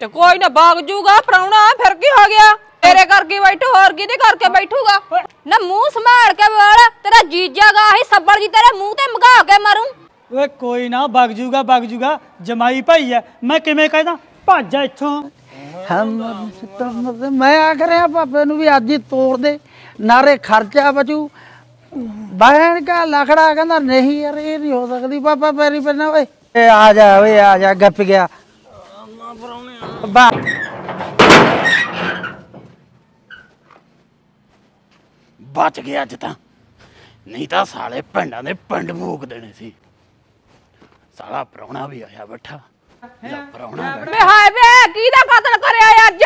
ਤੇ ਕੋਈ ਨਾ ਬਾਗ ਜੂਗਾ ਪ੍ਰਾਹੁਣਾ ਫਿਰ ਕੀ ਹੋ ਗਿਆ? ਤੇਰੇ ਕਰਕੇ ਬੈਠੂ ਹੋਰ ਕਿਹਦੇ ਕਰਕੇ ਬੈਠੂਗਾ? ਨਾ ਮੂੰਹ ਸੰਭਾਲ ਕੇ ਬੋਲ ਤੇਰਾ ਜੀਜਾ ਗਾ ਹੀ ਸੱਬੜ ਜੀ ਤੇਰੇ ਮੂੰਹ ਤੇ ਮਗਾ ਕੇ ਮਾਰੂੰ। ਓਏ ਕੋਈ ਨਾ ਵਗ ਜੂਗਾ ਵਗ ਜੂਗਾ ਜਮਾਈ ਭਾਈ ਐ। ਮੈਂ ਕਿਵੇਂ ਕਹਿਦਾ? ਭੱਜ ਜਾ ਇੱਥੋਂ। ਹਮ ਤਾਂ ਮੈਂ ਆ ਕਰਿਆ ਪਾਪੇ ਨੂੰ ਵੀ ਅੱਜ ਹੀ ਤੋੜ ਦੇ ਨਾਰੇ ਖਰਚਾ ਬਚੂ। ਬਹਿਣ ਕਾ ਲਖੜਾ ਕਹਿੰਦਾ ਨਹੀਂ ਯਾਰ ਇਹ ਨਹੀਂ ਹੋ ਸਕਦੀ। ਪਾਪਾ ਪੈਰੀ ਪੈਣਾ ਓਏ। ਏ ਆ ਜਾ ਓਏ ਆ ਜਾ ਗੱਪ ਗਿਆ। ਬਾ ਬਚ ਗਿਆ ਅੱਜ ਤਾਂ। ਨਹੀਂ ਤਾਂ ਸਾਲੇ ਪਿੰਡਾਂ ਦੇ ਪਿੰਡ ਫੂਕ ਦੇਣੇ ਸੀ। ਸਾਲਾ ਪ੍ਰਾਹੁਣਾ ਵੀ ਆਇਆ ਬੈਠਾ। ਲੈ। ਵੇ ਹਾਏ ਵੇ ਕਿਹਦਾ ਕਤਲ ਕਰਿਆ ਅੱਜ?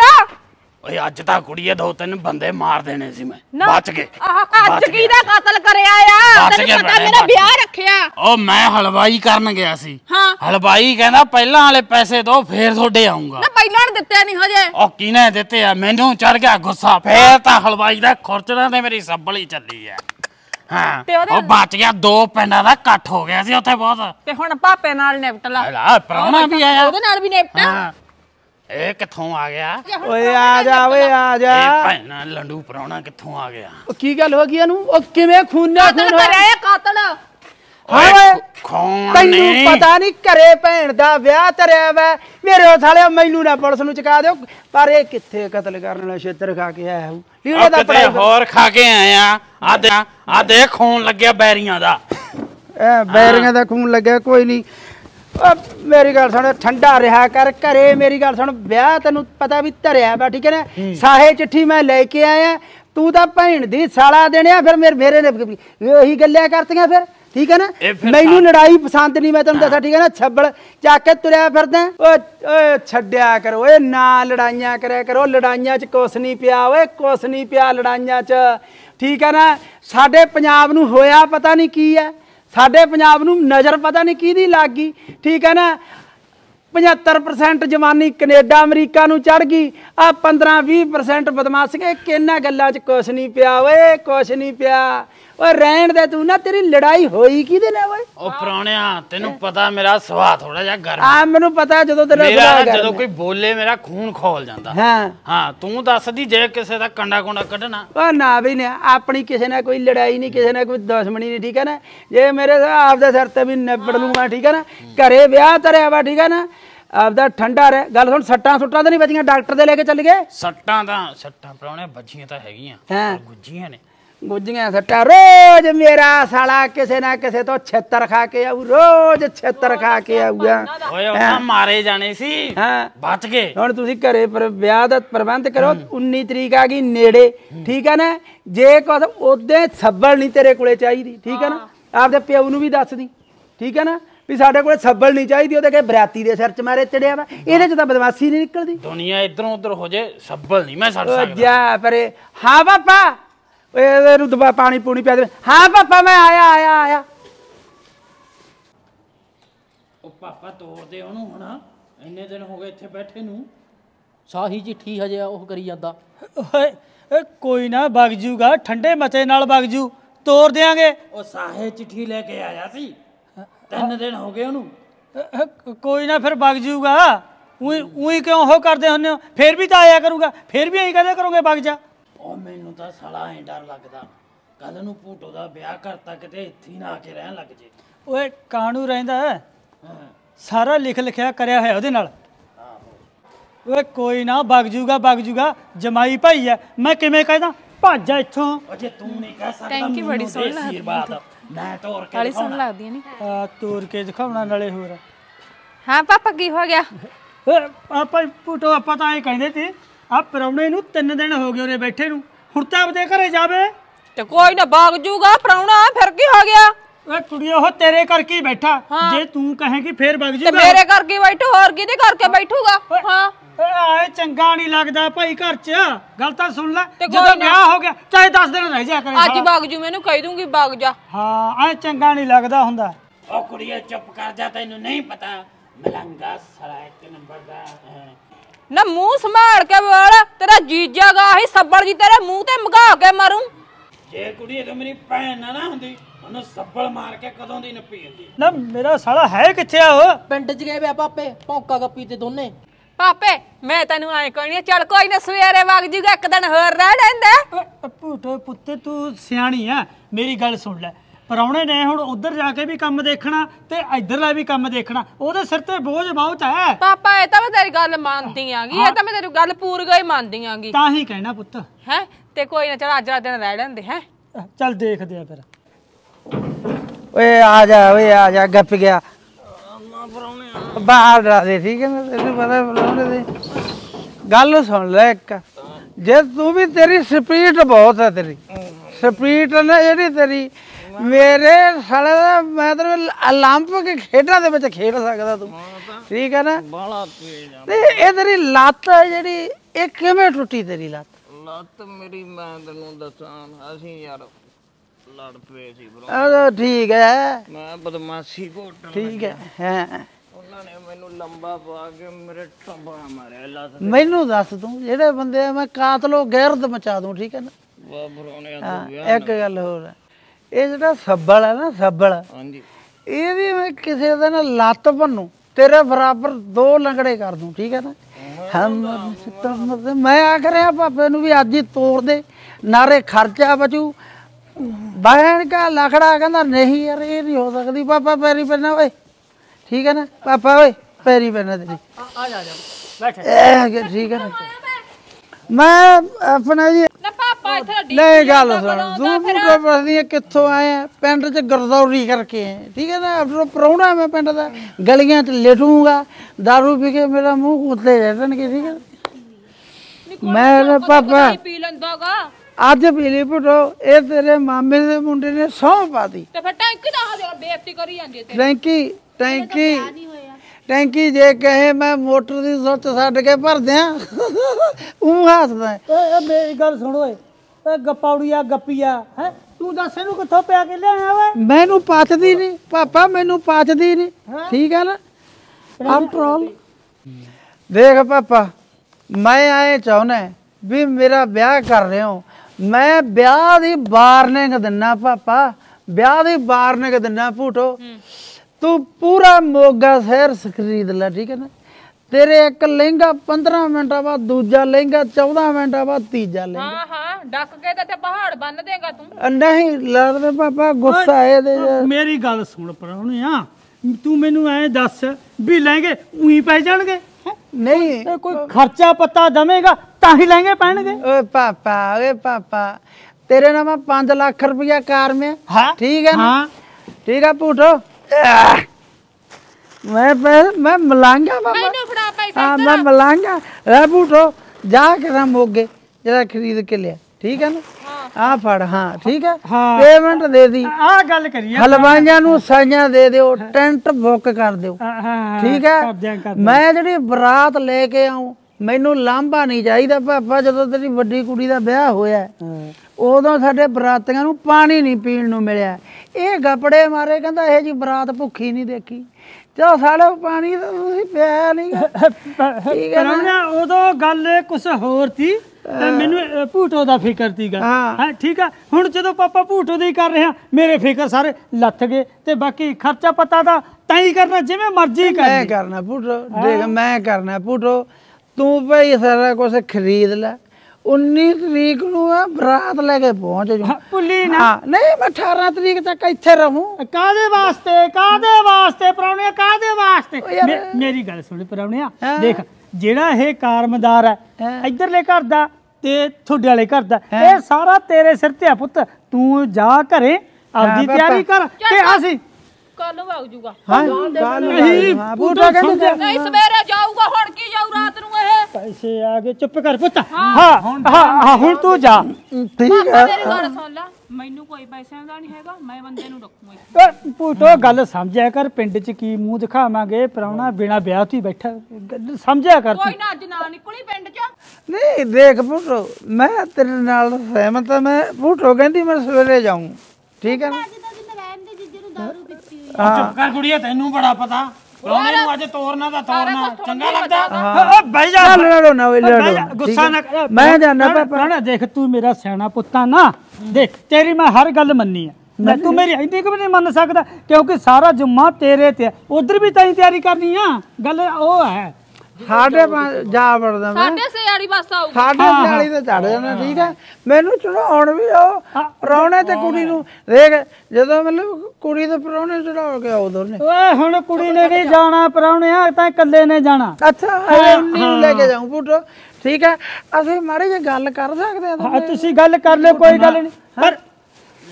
ਓਏ ਅੱਜ ਤਾਂ ਕੁੜੀਏ ਦੋ ਤਿੰਨ ਬੰਦੇ ਮਾਰ ਦੇਣੇ ਸੀ ਮੈਂ। ਬਚ ਗਏ। ਅੱਜ ਗਏ। ਕਿਹਦਾ ਕਤਲ ਕਰਿਆ ਆ? ਤੈਨੂੰ ਪਤਾ ਮੇਰਾ ਵਿਆਹ। ਰੱਖਿਆ। ਉਹ ਮੈਂ ਹਲਵਾਈ ਕਰਨ ਗਿਆ ਸੀ। ਹਾਂ। ਹਲਵਾਈ ਕਹਿੰਦਾ ਪਹਿਲਾਂ ਵਾਲੇ ਪੈਸੇ ਦੋ ਫੇਰ ਤੁਹਾਡੇ ਆਉਂਗਾ ਨਾ ਪਹਿਲਾਂ ਨੀ ਦਿੱਤੇ ਨਹੀਂ ਹਜੇ। ਉਹ ਕਿਨੇ ਦਿੱਤੇ ਆ? ਮੈਨੂੰ ਚੜ ਗਿਆ ਗੁੱਸਾ। ਫੇਰ ਤਾਂ ਹਲਵਾਈ ਦਾ ਖੁਰਚਣਾ ਤੇ ਮੇਰੀ ਸੱਬਲੀ ਚੱਲੀ ਆ। ਹਾਂ। ਉਹ ਬਚ ਗਿਆ। ਦੋ ਪਿੰਡਾਂ ਦਾ ਇਕੱਠ ਹੋ ਗਿਆ ਸੀ ਉੱਥੇ ਬਹੁਤ। ਤੇ ਹੁਣ ਪਾਪੇ ਨਾਲ ਨਿਪਟ ਲਾ। ਹਲਾ ਪ੍ਰਾਹੁਣਾ ਵੀ ਆਇਆ। ਉਹਦੇ ਨਾਲ ਵੀ ਨਿਪਟ। ਹਾਂ। ਇਹ ਕਿੱਥੋਂ ਆ ਗਿਆ? ਓਏ ਆ ਜਾ ਓਏ ਆ? ਜਾ। ਇਹ ਭੈਣਾ ਲੰਡੂ ਪ੍ਰਾਹੁਣਾ ਕਿੱਥੋਂ ਆ ਗਿਆ? ਉਹ ਕੀ ਗੱਲ ਹੋ ਗਈ ਇਹਨੂੰ? ਉਹ ਕਿਵੇਂ ਖੂਨਾ ਖੂਨ? ਕਰਿਆ ਆ ਕਤਲ? ਹਾਂ ਓਏ ਖੋਣ ਤੈਨੂੰ ਪਤਾ ਨਹੀਂ ਘਰੇ ਭੈਣ ਦਾ ਵਿਆਹ ਧਰਿਆ ਵਾ। ਮੇਰੇ ਸਾਲਿਆ ਮੈਨੂੰ ਨਾ ਪੁਲਿਸ ਨੂੰ ਚੁਕਾ ਦਿਓ। ਪਰ ਇਹ ਕਿੱਥੇ ਕਤਲ ਕਰਨ ਵਾਲਾ ਛੇਤਰ ਖਾ ਕੇ ਆਇਆ ਹੂੰ ਲੀੜੇ ਦਾ ਪੜਾਈ ਹੋਰ ਖਾ ਕੇ ਆਏ ਆ ਆ ਦੇ ਆ ਦੇ ਖੂਨ ਲੱਗਿਆ ਬੈਰੀਆਂ ਦਾ। ਐ ਬੈਰੀਆਂ ਦਾ ਖੂਨ ਲੱਗਿਆ ਕੋਈ ਨਹੀਂ। ਓ ਮੇਰੀ ਗੱਲ ਸੁਣ ਠੰਡਾ ਰਿਹਾ ਕਰ ਘਰੇ ਮੇਰੀ ਗੱਲ ਸੁਣ ਵਿਆਹ ਤੈਨੂੰ ਪਤਾ ਵੀ ਧਰਿਆ ਵਾ ਠੀਕ ਹੈ ਨਾ? ਸਾਹੇ ਚਿੱਠੀ ਮੈਂ ਲੈ ਕੇ ਆਇਆ ਤੂੰ ਤਾਂ ਭੈਣ ਦੀ ਸਾਲਾ ਦੇਣਿਆ ਫਿਰ ਮੇਰੇ ਮੇਰੇ ਨੇ ਉਹੀ ਗੱਲਾਂ ਕਰਤੀਆਂ ਫਿਰ ਠੀਕ ਹੈ ਨਾ? ਮੈਨੂੰ ਲੜਾਈ ਪਸੰਦ ਨਹੀਂ ਮੈਂ ਤੈਨੂੰ ਦੱਸਾਂ ਠੀਕ ਹੈ ਨਾ? ਛੱਬਲ ਚੱਕ ਕੇ ਤੁਰਿਆ ਫਿਰਦਾ। ਓਏ ਓਏ ਛੱਡਿਆ ਕਰੋ ਓਏ ਨਾ ਲੜਾਈਆਂ ਕਰਿਆ ਕਰੋ ਲੜਾਈਆਂ 'ਚ ਕੁਛ ਨਹੀਂ ਪਿਆ ਓਏ ਕੁਛ ਨਹੀਂ ਪਿਆ ਲੜਾਈਆਂ 'ਚ ਠੀਕ ਹੈ ਨਾ? ਸਾਡੇ ਪੰਜਾਬ ਨੂੰ ਹੋਇਆ ਪਤਾ ਨਹੀਂ ਕੀ ਹੈ। ਸਾਡੇ ਪੰਜਾਬ ਨੂੰ ਨਜ਼ਰ ਪਤਾ ਨਹੀਂ ਕਿਹਦੀ ਲੱਗ ਗਈ। ਠੀਕ ਹੈ ਨਾ? 75% ਜਵਾਨੀ ਕੈਨੇਡਾ ਅਮਰੀਕਾ ਨੂੰ ਚੜ ਗਈ। ਆ 15 20% ਬਦਮਾਸ਼ੀਆਂ ਕਿੰਨਾ ਗੱਲਾਂ 'ਚ ਕੁਛ ਨਹੀਂ ਪਿਆ ਓਏ ਕੁਛ ਨਹੀਂ ਪਿਆ। ਓਏ ਰਹਿਣ ਦੇ ਤੂੰ ਨਾ ਤੇਰੀ ਲੜਾਈ ਹੋਈ ਕਿਹਦੇ ਨਾਲ ਓਏ? ਉਹ ਪ੍ਰਾਹੁਣਿਆ ਤੈਨੂੰ ਪਤਾ ਮੇਰਾ ਸੁਭਾਅ ਥੋੜਾ ਜਿਹਾ ਗਰਮ ਆ ਮੈਨੂੰ ਪਤਾ ਜਦੋਂ ਤੇਰਾ ਸੁਭਾਅ ਗਰਮ ਜਦੋਂ। ਕੋਈ ਬੋਲੇ ਮੇਰਾ ਖੂਨ ਖੋਲ ਜਾਂਦਾ। ਹਾਂ। ਹਾਂ ਤੂੰ ਦੱਸਦੀ ਜੇ ਕਿਸੇ ਦਾ ਕੰਡਾ ਕੁੰਡਾ ਕੱਢਣਾ। ਉਹ ਨਾ ਵੀ ਨੇ ਆਪਣੀ ਕਿਸੇ ਨਾਲ ਕੋਈ ਲੜਾਈ ਨਹੀਂ ਕਿਸੇ ਨਾਲ ਕੋਈ ਦੁਸ਼ਮਣੀ ਨਹੀਂ ਠੀਕ ਹੈ ਨਾ? ਜੇ ਮੇਰੇ ਆਪ ਦੇ ਸਿਰ ਤੇ ਵੀ ਨਿਬੜ ਲੂੰਗਾ ਠੀਕ ਹੈ ਨਾ? ਘਰੇ ਵਿਆਹ ਧਰਿਆ ਵਾ ਠੀਕ ਹੈ ਨਾ? ਆਪਦਾ ਠੰਡਾ ਰਹਿ। ਗੱਲ ਸੁਣ ਸੱਟਾਂ ਸੁੱਟਾਂ ਤਾਂ ਨਹੀਂ ਬਚੀਆਂ ਡਾਕਟਰ ਦੇ ਲੈ ਕੇ ਚੱਲ ਗਏ? ਸੱਟਾਂ ਤਾਂ ਸੱਟਾਂ ਪ੍ਰਾਹੁਣੇ ਬੱਜੀਆਂ ਤਾਂ ਹੈਗੀਆਂ। ਹਾਂ? ਗੁੱਜੀਆਂ ਨੇ। ਗੁੱਜੀਆਂ ਸੱਟਾਂ। ਰੋਜ਼ ਮੇਰਾ ਸਾਲਾ ਕਿਸੇ ਨਾ ਕਿਸੇ ਤੋਂ ਛੇਤਰ ਖਾ ਕੇ ਆਊ ਰੋਜ਼ ਛੇਤਰ ਖਾ ਕੇ ਆਊਗਾ। ਓਏ ਉਹ ਤਾਂ ਮਾਰੇ ਜਾਣੇ ਸੀ। ਹਾਂ? ਬਚ ਗਏ। ਹੁਣ ਤੁਸੀਂ ਘਰੇ ਪਰ ਵਿਆਹ ਦਾ ਪ੍ਰਬੰਧ ਕਰੋ 19 ਤਰੀਕ ਆ ਗਈ ਨੇੜੇ। ਠੀਕ ਹੈ ਨਾ? ਜੇ ਕੁਛ ਉਹਦੇ ਸੱਬਲ ਨਹੀਂ ਤੇਰੇ ਕੋਲੇ ਚਾਹੀਦੀ ਠੀਕ ਹੈ ਨਾ? ਆਪਦੇ ਪਿਓ ਨੂੰ ਵੀ ਦੱਸ ਦੀ। ਠੀਕ ਹੈ ਨਾ? ਵੀ ਸਾਡੇ ਕੋਲੇ ਸੱਬਲ ਨਹੀਂ ਚਾਹੀਦੀ ਉਹਦੇ ਕੇ ਬਰਾਤੀ ਦੇ ਸਿਰ ਚ ਮਾਰੇ ਚੜਿਆ ਵਾ। ਇਹਦੇ ਚ ਤਾਂ ਬਦਮਾਸ਼ੀ ਨਹੀਂ ਨਿਕਲਦੀ। ਦੁਨੀਆ ਇਧਰੋਂ ਉਧਰ ਹੋ ਜੇ ਸੱਬਲ ਨਹੀਂ ਮੈਂ ਛੱਡ ਸਕਦਾ। ਜਾ ਪਰੇ। ਹਾਂ ਪਾਪਾ। ਓਏ ਇਹਦੇ ਨੂੰ ਦਬਾ ਪਾਣੀ ਪੂਣੀ ਪਿਆ ਦੇ। ਹਾਂ ਪਾਪਾ ਮੈਂ ਆਇਆ ਆਇਆ ਆਇਆ। ਉਹ ਪਾਪਾ ਤੋੜ ਦੇ ਉਹਨੂੰ ਹੁਣ। ਇੰਨੇ ਦਿਨ ਹੋ ਗਏ ਇੱਥੇ ਬੈਠੇ ਨੂੰ। ਸਾਹੀ ਚਿੱਠੀ ਹਜੇ ਉਹ ਕਰੀ ਜਾਂਦਾ। ਓਏ ਕੋਈ ਨਾ ਵਗ ਜੂਗਾ ਠੰਡੇ ਮਤੇ ਨਾਲ ਵਗ ਜੂ। ਤੋਰ ਦਿਆਂਗੇ। ਉਹ ਸਾਹੇ ਚਿੱਠੀ ਲੈ ਕੇ ਆਇਆ ਸੀ। ਤਿੰਨ ਦਿਨ ਹੋ ਗਏ ਉਹਨੂੰ। ਕੋਈ ਨਾ ਫਿਰ ਵਗ ਜੂਗਾ। ਉਹੀ ਉਹੀ ਕਿਉਂ ਉਹ ਕਰਦੇ ਹੁੰਦੇ ਹੋ? ਫੇਰ ਵੀ ਤਾਂ ਆਇਆ ਕਰੂਗਾ। ਫੇਰ ਵੀ ਐਂ ਕਹਦੇ ਕਰੋਗੇ ਵਗ ਜਾ। ਉਹ ਮੈਨੂੰ ਤਾਂ ਸਾਲਾ ਐਂ ਡਰ ਲੱਗਦਾ। ਕੱਲ ਨੂੰ ਭੂਟੋ ਦਾ ਵਿਆਹ ਕਰਤਾ ਕਿਤੇ ਇੱਥੇ ਹੀ ਨਾ ਆ ਕੇ ਰਹਿਣ ਲੱਗ ਜੇ। ਓਏ ਕਾਣੂ ਰਹਿੰਦਾ ਹੈ? ਹਾਂ। ਸਾਰਾ ਲਿਖ ਲਿਖਿਆ ਕਰਿਆ ਹੋਇਆ ਉਹਦੇ ਨਾਲ। ਓਏ ਕੋਈ ਨਾ ਵਗ ਜੂਗਾ ਵਗ ਜੂਗਾ। ਜਮਾਈ ਭਾਈ ਐ ਮੈਂ ਕਿਵੇਂ ਕਹਿਦਾ? ਭੱਜ ਜਾ ਇੱਥੋਂ। ਉਹ ਜੇ ਤੂੰ ਨਹੀਂ ਕਹਿ ਸਕਦਾ you, ਬੜੀ ਸੋਹਣੀ ਲੱਗਦੀ ਮੈਂ ਤੋਰ ਕੇ ਕਾਲੀ ਸੋਹਣ। ਲੱਗਦੀ ਨਹੀਂ ਆ, ਤੋਰ ਕੇ ਦਿਖਾਉਣਾ ਨਾਲੇ ਹੋਰ। ਹਾਂ ਪਾਪਾ ਕੀ ਹੋ ਗਿਆ? ਆਪਾਂ ਪੁੱਟੋ ਆਪਾਂ ਤਾਂ ਐਂ ਕਹਿੰਦੇ ਸੀ ਆ ਪਰੌਣੇ ਨੂੰ ਤਿੰਨ ਦਿਨ ਹੋ ਗਏ ਉਰੇ ਬੈਠੇ ਨੂੰ। ਹੁਣ ਤਾਂ ਆਪਦੇ ਘਰੇ ਜਾਵੇ। ਤੇ ਕੋਈ ਨਾ ਬਾਗ ਜੂਗਾ ਪ੍ਰਾਹੁਣਾ ਫਿਰ ਕੀ ਹੋ ਗਿਆ? ਓਏ ਕੁੜੀਓ ਉਹ ਤੇਰੇ ਕਰਕੇ ਹੀ ਬੈਠਾ? ਜੇ ਤੂੰ ਕਹੇਂਗੀ ਫੇਰ ਵਗ ਤੇ ਮੇਰੇ ਕਰਕੇ ਬੈਠੂ ਹੋਰ ਕਿਹਦੇ ਕਰਕੇ ਬੈਠੂਗਾ? ਹਾਂ। ਆਏ ਚੰਗਾ ਨਹੀਂ ਲੱਗਦਾ ਭਾਈ ਘਰ 'ਚ। ਗੱਲ ਤਾਂ ਸੁਣ ਲੈ ਤੇ ਕੋਈ ਜਦੋਂ ਨਾ। ਵਿਆਹ ਹੋ ਗਿਆ ਚਾਹੇ 10 ਦਿਨ ਰਹਿ ਜਾ ਕਰੇ ਅੱਜ ਹੀ ਬਾਗ ਜੂ ਮੈਨੂੰ ਕਹਿ ਦੂੰਗੀ ਬਾਗ ਜਾ। ਹਾਂ ਆਏ ਚੰਗਾ ਨਹੀਂ ਲੱਗਦਾ ਹੁੰਦਾ। ਉਹ ਕੁੜੀਏ ਚੁੱਪ ਕਰ ਜਾ ਤੈਨੂੰ ਨਹੀਂ ਪਤਾ। ਮਲੰਗਾ ਸਾਲਾ ਇੱਕ ਨੰਬਰ ਦਾ। ਹਾਂ। ਨਾ ਮੂੰਹ ਸੰਭਾਲ ਕੇ ਬੋਲ ਤੇਰਾ ਜੀਜਾ ਗਾ ਹੀ ਸੱਬੜ ਜੀ ਤੇਰੇ ਮੂੰਹ ਤੇ ਮਗਾ ਕੇ ਮਾਰੂੰ। ਜੇ ਕੁੜੀ ਤੂੰ ਮੇਰੀ ਭੈਣ ਨਾ ਨਾ ਹੁੰਦੀ ਉਹਨੂੰ ਸੱਬਲ ਮਾਰ ਕੇ ਕਦੋਂ ਦੀ ਨੱਪੀ ਹੁੰਦੀ ਨਾ ਮੇਰਾ ਸਾਲਾ ਹੈ ਕਿੱਥੇ ਆ ਉਹ? ਪਿੰਡ 'ਚ ਗਏ ਵੇ ਆ ਪਾਪੇ ਭੌਂਕਾ ਗੱਪੀ ਤੇ ਦੋਨੇ। ਪਾਪੇ ਮੈਂ ਤੈਨੂੰ ਐ ਕਹਿਣੀ ਚੱਲ ਕੋਈ ਨਾ ਸਵੇਰੇ ਵਗ ਜੂਗਾ ਇੱਕ ਦਿਨ ਹੋਰ ਰਹਿ ਲੈਂਦਾ। ਭੂਟੋ ਪੁੱਤ ਤੂੰ ਸਿਆਣੀ ਆ ਮੇਰੀ ਗੱਲ ਸੁਣ ਲੈ। ਪਰੌਣੇ ਨੇ ਹੁਣ ਉਧਰ ਜਾ ਕੇ ਵੀ ਕੰਮ ਦੇਖਣਾ ਤੇ ਇੱਧਰਲਾ ਵੀ ਕੰਮ ਦੇਖਣਾ। ਉਹਦੇ ਸਿਰ ਤੇ ਬੋਝ ਬਹੁਤ ਹੈ। ਪਾਪਾ ਇਹ ਤਾਂ ਮੈਂ ਤੇਰੀ ਗੱਲ ਮੰਨਦੀ ਆਂਗੀ ਇਹ ਤਾਂ ਮੈਂ ਤੇਰੀ ਗੱਲ ਪੂਰੀ ਗਈ ਮੰਨਦੀ ਆਂਗੀ। ਤਾਂ ਹੀ ਕਹਿਣਾ ਪੁੱਤ। ਹੈ? ਤੇ ਕੋਈ ਨਾ ਚੱਲ ਅੱਜ ਦਾ ਦਿਨ ਰਹਿ ਲੈਂਦੇ ਹੈ? ਚੱਲ ਦੇਖਦੇ ਆ ਫਿਰ। ਓਏ ਆ ਜਾ ਓਏ ਆ ਜਾ ਗੱਪ ਗਿਆ। ਬਾਹਰ ਡਰਾਦੇ ਠੀਕ ਹੈ ਨਾ? ਤੈਨੂੰ ਪਤਾ ਬੁਲਾਉਂਦੇ ਦੇ ਗੱਲ ਸੁਣ ਲੈ ਇੱਕ। ਜੇ ਤੂੰ ਵੀ ਤੇਰੀ ਸਪੀਡ ਬਹੁਤ ਹੈ ਤੇਰੀ। ਸਪੀਡ ਨਾ ਜਿਹੜੀ ਤੇਰੀ ਮੇਰੇ ਸਾਲੇ ਮੈਂ ਤੇ ਲੰਪ ਖੇਡਾਂ ਦੇ ਵਿੱਚ ਖੇਡ ਸਕਦਾ ਤੂੰ। ਠੀਕ ਹੈ ਨਾ? ਤੇ ਇਹ ਤੇਰੀ ਲੱਤ ਹੈ ਜਿਹੜੀ ਇਹ ਕਿਵੇਂ ਟੁੱਟੀ ਤੇਰੀ ਲੱਤ? ਲੱਤ ਮੇਰੀ ਮੈਂ ਤੈਨੂੰ ਦੱਸਾਂ ਅਸੀਂ ਯਾਰ ਲੜ ਪਏ ਸੀ ਬਰੋ। ਠੀਕ ਹੈ। ਮੈਂ ਬਦਮਾਸ਼ੀ ਘੋਟਣ ਠੀਕ ਹੈ ਹਾਂ। ਉਹਨਾਂ ਨੇ ਮੈਨੂੰ ਲੰਬਾ ਪਾ ਕੇ ਮੇਰੇ ਟੰਬਾ ਮਾਰਿਆ ਲੱਤ ਤੇ। ਮੈਨੂੰ ਦੱਸ ਤੂੰ ਜਿਹੜੇ ਬੰਦੇ ਆ ਮੈਂ ਕਾਤਲੋ ਗੈਰਤ ਮਚਾ ਦੂੰ ਠੀਕ ਹੈ ਨਾ? ਵਾ ਹਾਂ, ਇੱਕ ਗੱਲ ਹੋਰ ਹੈ। ਇਹ ਜਿਹੜਾ ਸੱਬਲ ਹੈ ਨਾ ਸੱਬਲ। ਹਾਂਜੀ। ਇਹਦੀ ਮੈਂ ਕਿਸੇ ਦੇ ਨਾਲ ਲੱਤ ਭੰਨੂ ਤੇਰੇ ਬਰਾਬਰ ਦੋ ਲੰਗੜੇ ਕਰ ਦੂੰ ਠੀਕ ਹੈ ਨਾ? ਹਮ ਸਿੱਤਮ ਤੇ ਮੈਂ ਆਖ ਰਿਹਾ ਪਾਪੇ ਨੂੰ ਵੀ ਅੱਜ ਹੀ ਤੋੜ ਦੇ ਨਾਰੇ ਖਰਚਾ ਬਚੂ। ਬਹਿਣ ਕਾ ਲਖੜਾ ਕਹਿੰਦਾ ਨਹੀਂ ਯਾਰ ਇਹ ਨਹੀਂ ਹੋ ਸਕਦੀ ਪਾਪਾ ਪੈਰੀ ਪੈਣਾ ਓਏ। ਠੀਕ ਹੈ ਨਾ? ਪਾਪਾ ਓਏ ਪੈਰੀ ਪੈਣਾ ਤੇਰੀ। ਆ ਜਾ ਜਾ। ਬੈਠ। ਇਹ ਠੀਕ ਹੈ ਨਾ? ਮੈਂ ਆਪਣਾ ਜੀ ਨਾ ਪਾਪਾ ਇੱਥੇ ਨਹੀਂ ਗੱਲ ਸੁਣ। ਤੂੰ ਪੁੱਛੋ ਪੜਦੀ ਹੈ ਕਿੱਥੋਂ ਆਏ ਆ? ਪਿੰਡ ਚ ਗਰਦੌਰੀ ਕਰਕੇ ਆਏ। ਠੀਕ ਹੈ ਨਾ? ਆਪਣਾ ਪ੍ਰਾਹੁਣਾ ਮੈਂ ਪਿੰਡ ਦਾ। ਗਲੀਆਂ ਚ ਲੇਟੂਗਾ। दारू ਪੀ ਕੇ ਮੇਰਾ ਮੂੰਹ ਉੱਤੇ ਰਹਿਣਗੇ ਠੀਕ ਹੈ ਮੈਂ ਪਾਪਾ ਪੀ ਲੈਂਦਾਗਾ। ਅੱਜ ਪੀਲੀ ਪੁੱਟੋ। ਇਹ ਤੇਰੇ ਮਾਮੇ ਦੇ ਮੁੰਡੇ ਨੇ ਸਹੁੰ ਪਾਤੀ। ਤੇ ਫਿਰ ਟੈਂਕੀ ਦਾ ਹਾਲ ਬੇਇੱਜ਼ਤੀ ਕਰੀ ਜਾਂਦੀ ਤੇ ਟੈਂਕੀ ਟੈਂਕੀ। ਟੈਂਕੀ ਜੇ ਕਹੇ ਮੈਂ ਮੋਟਰ ਦੀ ਸੁੱਚ ਛੱਡ ਕੇ ਭਰ ਦਿਆਂ ਉਹ ਹੱਸਦਾ ਓਏ ਮੇਰੀ ਗੱਲ ਸੁਣ ਓਏ ਏ ਗੱਪੌੜੀਆ ਗੱਪੀਆ ਹੈ? ਤੂੰ ਦੱਸ ਇਹਨੂੰ ਕਿੱਥੋਂ ਪਿਆ ਕੇ ਲਿਆਇਆ ਓਏ? ਮੈਨੂੰ ਪਚਦੀ ਨਹੀਂ ਪਾਪਾ ਮੈਨੂੰ ਪਚਦੀ ਨਹੀਂ। ਠੀਕ ਹੈ ਨਾ? ਆਫਟਰ ਦੇਖ ਪਾਪਾ ਮੈਂ ਆਏ ਚਾਹੁੰਦਾ ਵੀ ਮੇਰਾ ਵਿਆਹ ਕਰ ਰਹੇ ਹੋ। ਮੈਂ ਵਿਆਹ ਦੀ ਵਾਰਨਿੰਗ ਦਿੰਨਾ ਪਾਪਾ ਵਿਆਹ ਦੀ ਵਾਰਨਿੰਗ ਦਿੰਨਾ ਭੂਟੋ ਤੂੰ ਪੂਰਾ ਮੋਗਾ ਸ਼ਹਿਰ ਖਰੀਦ ਲੈ ਠੀਕ ਹੈ ਨਾ? ਤੇਰੇ ਇੱਕ ਲਹਿੰਗਾ 15 ਮਿੰਟਾਂ ਬਾਅਦ ਦੂਜਾ ਲਹਿੰਗਾ 14 ਮਿੰਟਾਂ ਬਾਅਦ ਤੀਜਾ ਲਹਿੰਗਾ। ਹਾਂ ਹਾਂ ਡੱਕ ਕੇ ਤਾਂ ਤੇ ਪਹਾੜ ਬੰਨ ਦੇਗਾ ਤੂੰ। ਨਹੀਂ ਲੱਗਦੇ ਪਾਪਾ ਗੁੱਸਾ ਇਹਦੇ 'ਚ। ਮੇਰੀ ਗੱਲ ਸੁਣ ਪਰੌਣਿਆ ਤੂੰ ਮੈਨੂੰ ਐ ਦੱਸ ਵੀ ਲਹਿੰਗੇ ਉਹੀ ਪੈ ਜਾਣਗੇ? ਨਹੀਂ। ਇਹ ਕੋਈ ਖਰਚਾ ਪੱਤਾ ਦਵੇਂਗਾ ਤਾਂ ਹੀ ਲਹਿੰਗੇ ਪੈਣਗੇ? ਓਏ ਪਾਪਾ ਓਏ ਪਾਪਾ ਤੇਰੇ ਨਾਲ ਮੈਂ 5 ਲੱਖ ਰੁਪਇਆ ਕਾਰ ਮੈਂ ਹਾਂ ਠੀਕ ਹੈ ਨਾ? ਹਾਂ। ਠੀਕ ਹੈ ਭੂਟੋ। ਮੈਂ ਪੈ- ਮੈਂ ਮਲਾਂਗਾ ਬਾਬਾ। ਮੈਨੂੰ ਫੜਾ ਪੈਸੇ ਹਾਂ ਮੈਂ ਮਲਾਂਗਾ ਲੈ ਭੂਟੋ ਜਾ ਕੇ ਨਾ ਮੋਗੇ ਜਿਹੜਾ ਖਰੀਦ ਕੇ ਲਿਆ। ਠੀਕ ਹੈ ਨਾ? ਆ ਫੜ ਹਾਂ ਠੀਕ ਹੈ। ਪੇਮੈਂਟ ਦੇ ਦੀ। ਆਹ ਗੱਲ ਕਰੀਏ ਹਲਵਾਈਆਂ ਨੂੰ ਸਾਈਆਂ ਦੇ ਦਿਓ ਟੈਂਟ ਬੁੱਕ ਕਰ ਦਿਓ। ਹਾਂ, ਹਾਂ, ਹਾਂ, ਠੀਕ ਹੈ। ਮੈਂ ਜਿਹੜੀ ਬਰਾਤ ਲੈ ਕੇ ਆਉਂ ਮੈਨੂੰ ਲਾਂਭਾ ਨਹੀਂ ਚਾਹੀਦਾ ਪਾਪਾ ਜਦੋਂ ਤੇਰੀ ਵੱਡੀ ਕੁੜੀ ਦਾ ਵਿਆਹ ਹੋਇਆ। ਹਾਂ। ਉਦੋਂ ਸਾਡੇ ਬਰਾਤੀਆਂ ਨੂੰ ਪਾਣੀ ਨਹੀਂ ਪੀਣ ਨੂੰ ਮਿਲਿਆ। ਇਹ ਗੱਪੜੇ ਮਾਰੇ ਕਹਿੰਦਾ ਇਹ ਜੀ ਬਰਾਤ ਭੁੱਖੀ ਨਹੀਂ ਦੇਖੀ। ਚਲੋ ਸਾਡੇ ਪਾਣੀ ਤਾਂ ਤੁਸੀਂ ਪਿਆ ਨਹੀਂ ਠੀਕ ਹੈ ਨਾ? ਉਦੋਂ ਗੱਲ ਕੁਝ ਹੋਰ ਸੀ ਮੈਨੂੰ ਭੂਟੋ ਦਾ ਫਿਕਰ ਸੀਗਾ। ਹਾਂ। ਠੀਕ ਆ? ਹੁਣ ਜਦੋਂ ਪਾਪਾ ਭੂਟੋ ਦੇ ਹੀ ਕਰ ਰਿਹਾ ਮੇਰੇ ਫਿਕਰ ਸਾਰੇ ਲੱਥ ਗਏ ਤੇ ਬਾਕੀ ਖਰਚਾ ਪਤਾ ਦਾ ਤਾਂ ਹੀ ਕਰਨਾ ਜਿਵੇਂ ਮਰਜ਼ੀ ਕਰ ਮੈਂ ਕਰਨਾ ਪੁੱਟੋ ਦੇਖ ਮੈਂ ਕਰਨਾ ਪੁੱਟੋ ਤੂੰ ਭਾਈ ਸਾਰਾ ਕੁਝ ਖਰੀਦ ਲੈ। 19 ਤਰੀਕ ਨੂੰ ਆ ਬਰਾਤ ਲੈ ਕੇ ਪਹੁੰਚ ਜੂ ਹਾਂ, ਭੁੱਲੀ ਨਾ। ਨਹੀਂ ਮੈਂ 18 ਤਰੀਕ ਤੱਕ ਇੱਥੇ ਰਹੂੰ। ਕਾਦੇ ਵਾਸਤੇ ਕਾਦੇ ਵਾਸਤੇ ਪਰੌਣਿਆ ਕਾਦੇ ਵਾਸਤੇ? ਮੇਰੀ ਗੱਲ ਸੁਣ ਪਰੌਣਿਆ ਹਾਂ। ਦੇਖ ਜਿਹੜਾ ਇਹ ਕਾਰਮਦਾਰ ਹੈ। ਇਧਰਲੇ ਘਰ ਦਾ ਤੇ ਤੁਹਾਡੇ ਵਾਲੇ ਘਰ ਦਾ ਇਹ ਸਾਰਾ ਤੇਰੇ ਸਿਰ ਤੇ ਆ ਪੁੱਤ। ਤੂੰ ਜਾ ਘਰੇ ਆਪਦੀ। ਤਿਆਰੀ ਕਰ ਤੇ ਅਸੀਂ ਕੱਲ ਨੂੰ ਜੂਗਾ। ਹਾਂ ਗੱਲ ਨਹੀਂ, ਬੂਟਾ ਕਹਿੰਦੇ। ਨਹੀਂ ਸਵੇਰੇ ਜਾਊਗਾ ਹੁਣ ਕੀ ਜਾਊ ਰਾਤ ਨੂੰ ਪੈਸੇ ਆ ਗਏ ਚੁੱਪ ਕਰ ਪੁੱਤ। ਹਾਂ। ਹਾਂ ਹਾਂ ਹੁਣ ਤੂੰ ਜਾ। ਠੀਕ ਹੈ ਮੇਰੀ ਗੱਲ ਸੁਣ ਲੈ। ਮੈਨੂੰ ਕੋਈ ਪੈਸਿਆਂ ਦਾ ਨਹੀਂ ਹੈਗਾ ਮੈਂ ਬੰਦੇ ਨੂੰ ਰੱਖੂਗਾ ਓਏ ਪੁੱਤੋ ਗੱਲ ਸਮਝਿਆ ਕਰ ਪਿੰਡ 'ਚ ਕੀ ਮੂੰਹ ਦਿਖਾਵਾਂਗੇ ਪਰਾਉਣਾ ਬਿਨਾ ਵਿਆਹ ਤੋਂ ਹੀ ਬੈਠਾ। ਸਮਝਿਆ ਕਰ ਕੋਈ ਨਾ ਅੱਜ ਨਾ ਨਿਕਲੀ ਪਿੰਡ ਚ। ਨਹੀਂ ਦੇਖ ਪੁੱਟੋ ਮੈਂ ਤੇਰੇ ਨਾਲ ਸਹਿਮਤ ਹਾਂ ਮੈਂ ਪੁੱਟੋ ਕਹਿੰਦੀ ਮੈਂ ਸਵੇਰੇ ਜਾਊਂ। ਠੀਕ ਹੈ ਨਾ? ਚੁੱਪ ਕਰ ਕੁੜੀਏ ਤੈਨੂੰ ਬੜਾ ਪਤਾ। ਰੌਣੇ ਨੂੰ ਅੱਜ ਤੋਰਨਾ ਦਾ ਤੋਰਨਾ। ਚੰਗਾ ਲੱਗਦਾ? ਓਏ ਬਹਿ ਜਾ। ਚੱਲ ਲੜੋ ਨਾ ਓਏ ਬਹਿ ਲੜੋ। ਜਾ, ਨਾ, ਗੁੱਸਾ ਠੀਕ ਨਾ ਹੈ? ਕਰ। ਮੈਂ ਜਾਣਾ ਨਾ, ਪਾਪਾ। ਨਾ, ਨਾ, ਦੇਖ ਤੂੰ ਮੇਰਾ ਸਿਆਣਾ ਪੁੱਤਾਂ ਨਾ। ਦੇਖ ਤੇਰੀ ਮੈਂ ਹਰ ਗੱਲ ਮੰਨੀ ਆ। ਮੈਂ ਤੂੰ ਮੇਰੀ ਇੰਨੀ ਕੁ ਵੀ ਨਹੀਂ ਮੰਨ ਸਕਦਾ ਕਿਉਂਕਿ ਸਾਰਾ ਜੁਮਾ ਤੇਰੇ ਤੇ ਉਧਰ ਵੀ ਤਾਂ ਤਿਆਰੀ ਕਰਨੀ ਆ। ਗੱਲ ਉਹ ਹੈ। ਪੰਜ ਜਾ ਵੜਦਾ ਮੈਂ। ਸਾਡੇ ਸੇ ਵਾਲੀ ਬੱਸ ਆਊ ਸਾਢੇ 40 ਤੇ ਚੜ ਜਾਣਾ ਠੀਕ ਹੈ ਮੈਨੂੰ ਚੜਾਉਣ ਵੀ ਉਹ ਪ੍ਰਾਹੁਣੇ ਤੇ ਕੁੜੀ ਨੂੰ ਦੇਖ ਜਦੋਂ ਮਤਲਬ ਕੁੜੀ ਤੇ ਪ੍ਰਾਹੁਣੇ ਚੜਾ ਕੇ ਆਉ ਦੋਨੇ ਓਏ ਹੁਣ ਕੁੜੀ ਨੇ ਨਹੀਂ ਜਾਣਾ ਪਰਾਉਣਿਆ ਤਾਂ ਇਕੱਲੇ ਨੇ ਜਾਣਾ। ਅੱਛਾ ਨੂੰ ਲੈ ਕੇ ਜਾਉਂ ਪੁੱਟੋ ਠੀਕ ਹੈ ਅਸੀਂ ਮਾੜੀ ਜਿਹੀ ਗੱਲ ਕਰ ਸਕਦੇ ਹਾਂ ਹਾਂ ਤੁਸੀਂ ਗੱਲ ਕਰ ਲਿਓ ਕੋਈ ਗੱਲ ਨਹੀਂ। ਪਰ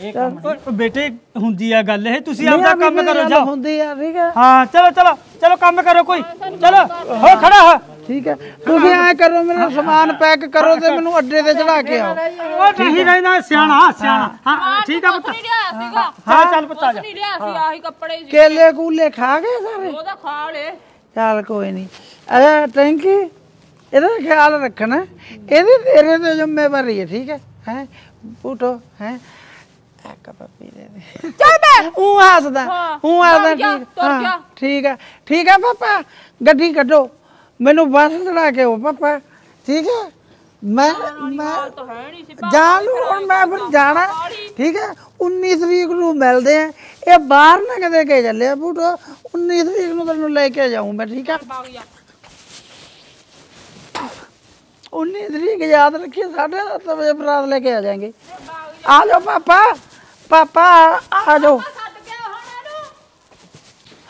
ਓਏ, ਬੇਟੇ ਹੁੰਦੀ ਆ ਗੱਲ ਇਹ। ਤੁਸੀਂ ਆਪਦਾ ਕੰਮ ਕਰੋ ਜਾਓ। ਹੁੰਦੀ ਆ ਠੀਕ ਹੈ ਹਾਂ ਚਲੋ ਚਲੋ ਚਲੋ ਕੰਮ ਕਰੋ ਕੋਈ। ਚਲੋ ਹੋ ਖੜਾ ਹੋ। ਠੀਕ ਹੈ ਤੁਸੀਂ ਐ ਕਰੋ ਮੇਰਾ ਸਮਾਨ ਪੈਕ ਕਰੋ ਤੇ ਮੈਨੂੰ ਅੱਡੇ ਤੇ ਚੜਾ ਕੇ ਆਓ। ਉਹ ਠੀਕ ਰਹਿਣਾ ਸਿਆਣਾ ਸਿਆਣਾ। ਹਾਂ ਠੀਕ ਆ ਪੁੱਤ। ਨਹੀਂ ਹਾਂ ਚੱਲ ਪੁੱਤ ਆ ਜਾ। ਨਹੀਂ ਲਿਆ ਸੀ ਆਹੀ ਕੱਪੜੇ ਸੀ ਕੇਲੇ ਕੂਲੇ ਖਾ ਗਏ ਸਾਰੇ? ਉਹਦਾ ਖਾ ਲੇ ਚੱਲ ਕੋਈ ਨਹੀਂ। ਅਰੇ ਟੈਂਕੀ ਇਹਦਾ ਖਿਆਲ ਰੱਖਣਾ। ਇਹਦੀ ਤੇਰੇ ਤੇ ਜ਼ਿੰਮੇਵਾਰੀ ਹੈ ਠੀਕ ਹੈ? ਹੈ? ਪੁੱਟੋ ਹੈ? ਇੱਕ ਪੱਪੀ ਦੇ ਦੇ। ਚੱਲ ਬੇ ਉਹ ਹੱਸਦਾ ਹਾਂ, ਉਹ ਹੱਸਦਾ ਤੁਰ ਜਾ, ਠੀਕ ਤੁਰ ਹਾਂ। ਠੀਕ ਹੈ ਠੀਕ ਹੈ ਪਾਪਾ ਗੱਡੀ ਕੱਢੋ। ਮੈਨੂੰ ਬੱਸ ਚੜਾ ਕੇ ਆਓ ਪਾਪਾ ਠੀਕ ਹੈ ਮੈਂ ਮੈਂ ਤਾਂ ਹੈ ਨਹੀਂ ਸੀ ਜਾਣ ਨੂੰ ਹੁਣ ਮੈਂ ਫਿਰ ਜਾਣਾ। ਠੀਕ ਹੈ 19 ਤਰੀਕ ਨੂੰ ਮਿਲਦੇ ਆ। ਇਹ ਬਾਹਰ ਨਾ ਕਦੇ ਕੇ ਚੱਲਿਆ ਬੂਟੋ। 19 ਤਰੀਕ ਨੂੰ ਤੈਨੂੰ ਲੈ ਕੇ ਜਾਊਂ ਮੈਂ ਠੀਕ ਹੈ 19 ਤਰੀਕ ਯਾਦ ਰੱਖੀ 7:30 ਵਜੇ ਬਰਾਤ ਲੈ ਕੇ ਆ ਜਾਾਂਗੇ। ਆ ਜਾਓ ਪਾਪਾ। ਪਾਪਾ ਆ ਜਾਓ।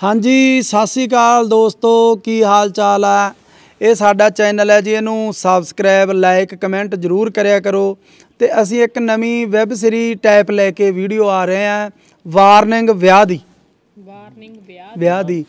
ਹਾਂਜੀ ਸਤਿ ਸ੍ਰੀ ਅਕਾਲ ਦੋਸਤੋ ਕੀ ਹਾਲ ਚਾਲ ਹੈ ਇਹ ਸਾਡਾ ਚੈਨਲ ਹੈ ਜੀ ਇਹਨੂੰ ਸਬਸਕ੍ਰਾਈਬ ਲਾਈਕ ਕਮੈਂਟ ਜਰੂਰ ਕਰਿਆ ਕਰੋ। ਤੇ ਅਸੀਂ ਇੱਕ ਨਵੀਂ ਵੈਬ ਸੀਰੀ ਟਾਈਪ ਲੈ ਕੇ ਵੀਡੀਓ ਆ ਰਹੇ ਹਾਂ ਵਾਰਨਿੰਗ ਵਿਆਹ ਦੀ ਵਾਰਨਿੰਗ ਵਿਆਹ ਦੀ